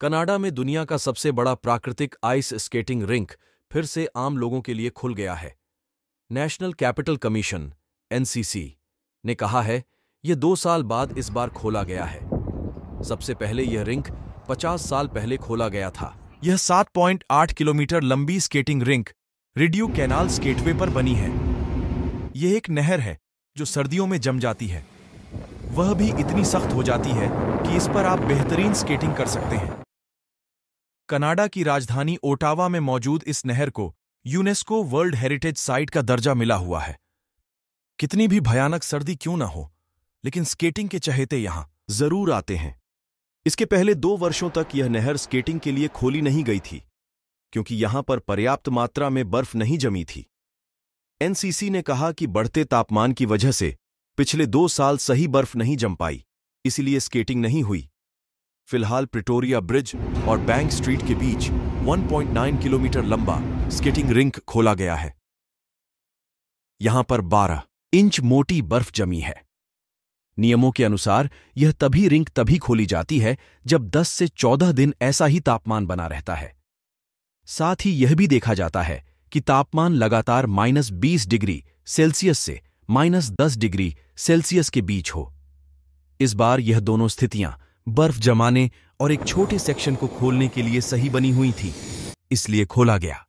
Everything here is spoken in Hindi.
कनाडा में दुनिया का सबसे बड़ा प्राकृतिक आइस स्केटिंग रिंक फिर से आम लोगों के लिए खुल गया है। नेशनल कैपिटल कमीशन, एनसीसी, ने कहा है यह दो साल बाद इस बार खोला गया है। सबसे पहले यह रिंक 50 साल पहले खोला गया था। यह 7.8 किलोमीटर लंबी skating rink Rideau Canal skateway पर बनी है। यह एक नहर है, जो सर्दियों में जम जाती है। वह भी इतनी सख्त हो जाती है कि इस पर आप बेहतरीन स्केटिंग कर सकते हैं। कनाडा की राजधानी ओटावा में मौजूद इस नहर को यूनेस्को वर्ल्ड हेरिटेज साइट का दर्जा मिला हुआ है। कितनी भी भयानक सर्दी क्यों ना हो, लेकिन स्केटिंग के चहेते यहाँ ज़रूर आते हैं। इसके पहले दो वर्षों तक यह नहर स्केटिंग के लिए खोली नहीं गई थी, क्योंकि यहाँ पर पर्याप्त मात्रा में बर्फ़ नहीं जमी थी। एनसीसी ने कहा कि बढ़ते तापमान की वजह से पिछले दो साल सही बर्फ़ नहीं जम पाई, इसलिए स्केटिंग नहीं हुई। फ़िलहाल प्रिटोरिया ब्रिज और बैंक स्ट्रीट के बीच 1.9 किलोमीटर लंबा स्केटिंग रिंक खोला गया है। यहाँ पर 12 इंच मोटी बर्फ़ जमी है। नियमों के अनुसार यह तभी रिंक तभी खोली जाती है जब 10 से 14 दिन ऐसा ही तापमान बना रहता है। साथ ही यह भी देखा जाता है कि तापमान लगातार माइनस बीस डिग्री सेल्सियस से माइनस दस डिग्री सेल्सियस के बीच हो। इस बार यह दोनों स्थितियाँ बर्फ़ जमाने और एक छोटे सेक्शन को खोलने के लिए सही बनी हुई थी, इसलिए खोला गया।